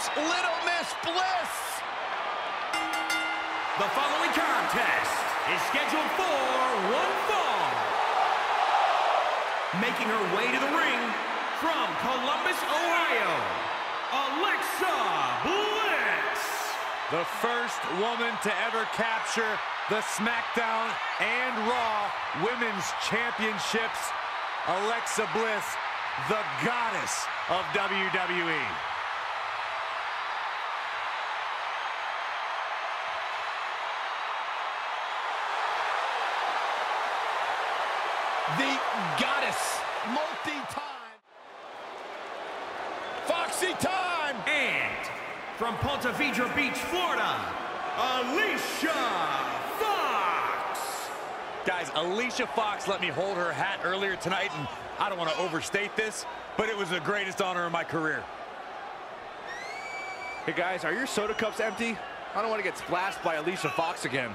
It's Little Miss Bliss. The following contest is scheduled for one fall. Making her way to the ring from Columbus, Ohio, Alexa Bliss. The first woman to ever capture the SmackDown and Raw Women's Championships, Alexa Bliss, the goddess of WWE. The goddess, multi-time. Foxy time. And from Ponte Vedra Beach, Florida, Alicia Fox. Guys, Alicia Fox let me hold her hat earlier tonight, and I don't want to overstate this, but it was the greatest honor of my career. Hey guys, are your soda cups empty? I don't want to get splashed by Alicia Fox again.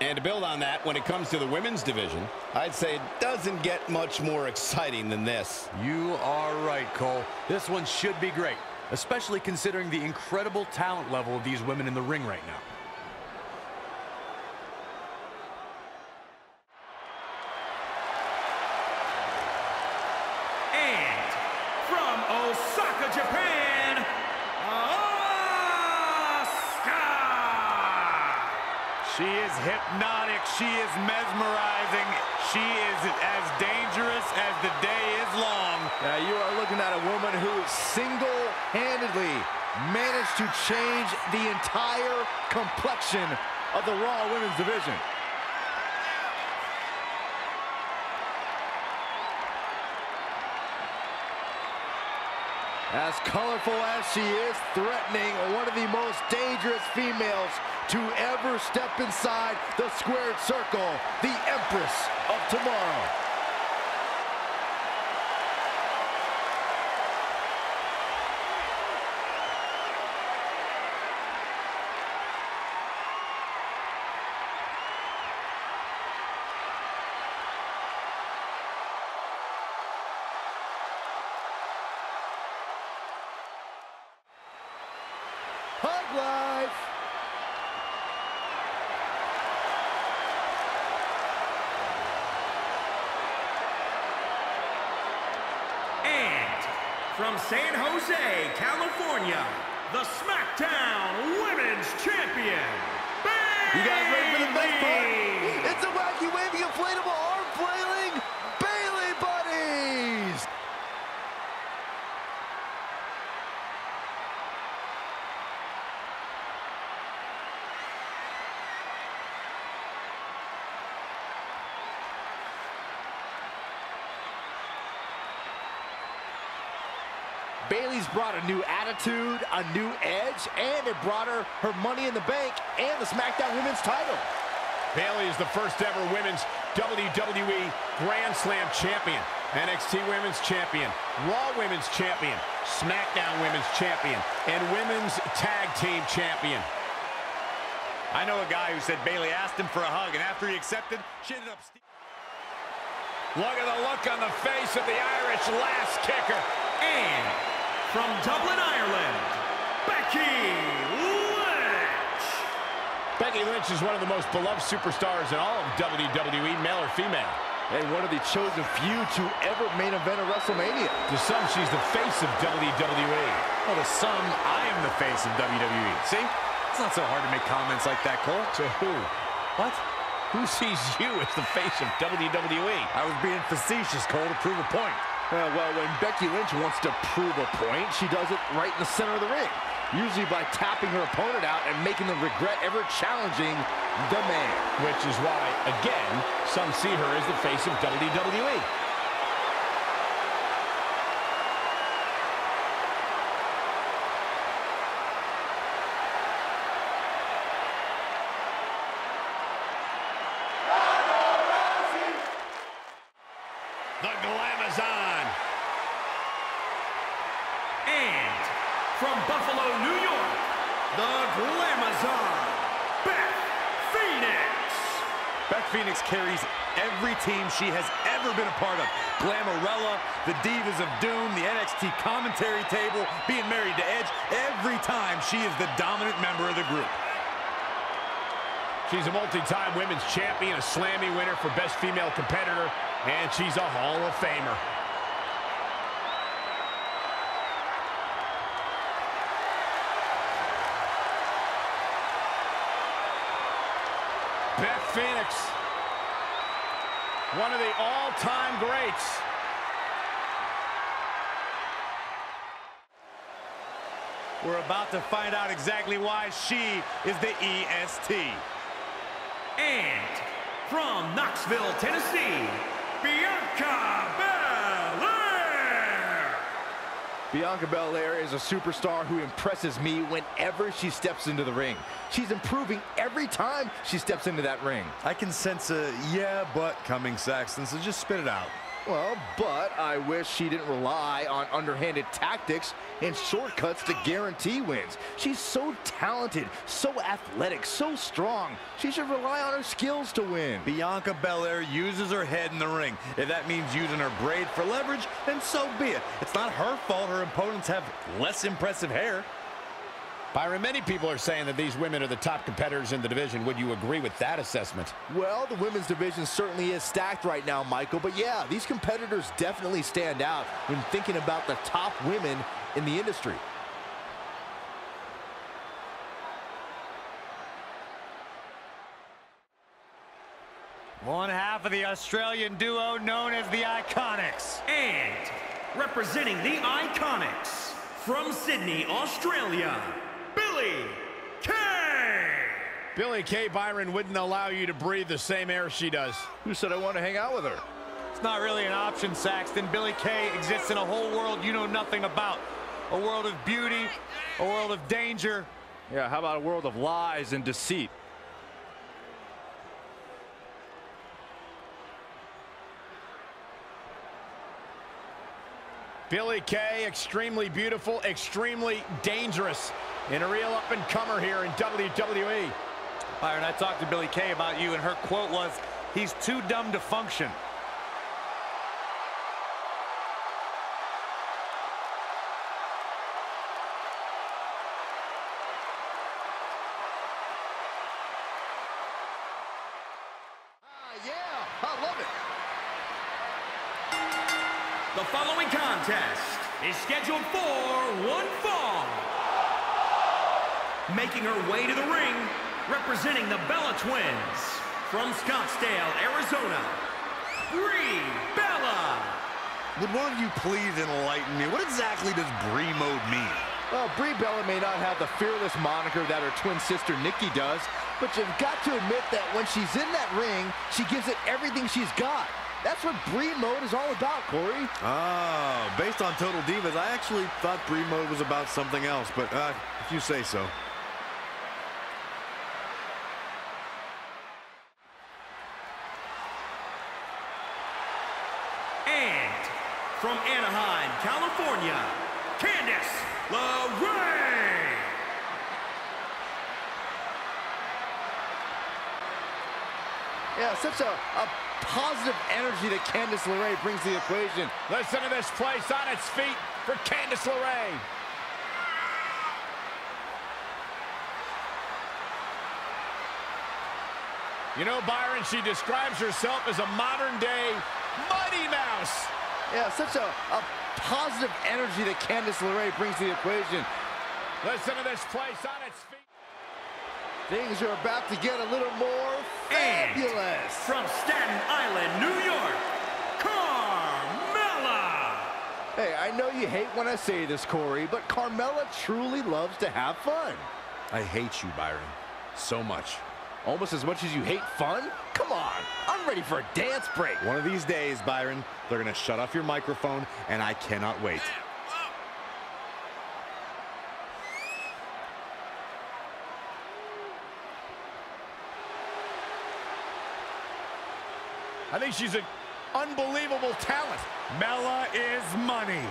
And to build on that, when it comes to the women's division, I'd say it doesn't get much more exciting than this. You are right, Cole. This one should be great, especially considering the incredible talent level of these women in the ring right now. And from Osaka, Japan, Asuka. She is hypnotic. She is mesmerizing. She is as dangerous as the day is long. Now you are looking at a woman who single-handedly managed to change the entire complexion of the Raw Women's Division. As colorful as she is, threatening one of the most dangerous females to ever step inside the squared circle, the Empress of Tomorrow. Hug from San Jose, California, the SmackDown Women's Champion, You guys ready for the best part? Bayley. It's a wacky waving inflatable arm flailing Bayley Buddies! Bayley's brought a new attitude, a new edge, and it brought her her money in the bank and the SmackDown Women's title. Bayley is the first ever women's WWE Grand Slam champion, NXT Women's Champion, Raw Women's Champion, SmackDown Women's Champion, and Women's Tag Team Champion. I know a guy who said Bayley asked him for a hug, and after he accepted, she ended up. ste- Look at the look on the face of the Irish Lass Kicker. And from Dublin, Ireland, Becky Lynch. Becky Lynch is one of the most beloved superstars in all of WWE, male or female. And one of the chosen few to ever main event a WrestleMania. To some, she's the face of WWE. Well, to some, I am the face of WWE. See? It's not so hard to make comments like that, Cole. To who? What? Who sees you as the face of WWE? I was being facetious, Cole, to prove a point. Uh, well, when Becky Lynch wants to prove a point, she does it right in the center of the ring. Usually by tapping her opponent out and making them regret ever challenging the man. Which is why, again, some see her as the face of. WWE. The Glamazon. And from Buffalo, New York, the Glamazon, Beth Phoenix. Beth Phoenix carries every team she has ever been a part of. Glamarella, the Divas of Doom, the NXT commentary table, being married to Edge. Every time she is the dominant member of the group. She's a multi-time women's champion, a Slammy winner for Best Female Competitor, and she's a Hall of Famer. Phoenix, one of the all-time greats. We're about to find out exactly why she is the EST. And from Knoxville, Tennessee, Bianca Belair. Bianca Belair is a superstar who impresses me whenever she steps into the ring. She's improving every time she steps into that ring. I can sense a yeah, but coming, Saxton, so just spit it out. Well, but I wish she didn't rely on underhanded tactics and shortcuts to guarantee wins. She's so talented, so athletic, so strong. She should rely on her skills to win. Bianca Belair uses her head in the ring. If that means using her braid for leverage, then so be it. It's not her fault her opponents have less impressive hair. Byron, many people are saying that these women are the top competitors in the division. Would you agree with that assessment? Well, the women's division certainly is stacked right now, Michael. But yeah, these competitors definitely stand out when thinking about the top women in the industry. One half of the Australian duo known as the Iconics. And representing the Iconics from Sydney, Australia, Billie Kay. Billie Kay Byron wouldn't allow you to breathe the same air she does. Who said I want to hang out with her? It's not really an option, Saxton. Billie Kay exists in a whole world you know nothing about. A world of beauty, a world of danger. Yeah, how about a world of lies and deceit? Billie Kay, extremely beautiful, extremely dangerous, and a real up-and-comer here in WWE. Byron, I talked to Billie Kay about you, and her quote was, he's too dumb to function. Ah, yeah, I love it. The following contest is scheduled for one fall. Making her way to the ring, representing the Bella Twins from Scottsdale, Arizona, Brie Bella. Would one of you please enlighten me? What exactly does Brie mode mean? Well, Brie Bella may not have the fearless moniker that her twin sister Nikki does, but you've got to admit that when she's in that ring, she gives it everything she's got. That's what Brie mode is all about, Corey. Ah, based on Total Divas, I actually thought Brie mode was about something else, but uh, if you say so. And from Anaheim, California, Candice LeRae. Yeah, such a, a positive energy that Candice LeRae brings to the equation. Listen to this place on its feet for Candice LeRae. You know, Byron, she describes herself as a modern-day Mighty Mouse. Yeah, such a, a positive energy that Candice LeRae brings to the equation. Listen to this place on its feet. Things are about to get a little more And fabulous. from Staten Island, New York, Carmella. Hey, I know you hate when I say this, Corey, but Carmella truly loves to have fun. I hate you, Byron. So much. Almost as much as you hate fun? Come on, I'm ready for a dance break. One of these days, Byron, they're going to shut off your microphone, and I cannot wait. I think she's an unbelievable talent. Mella is money.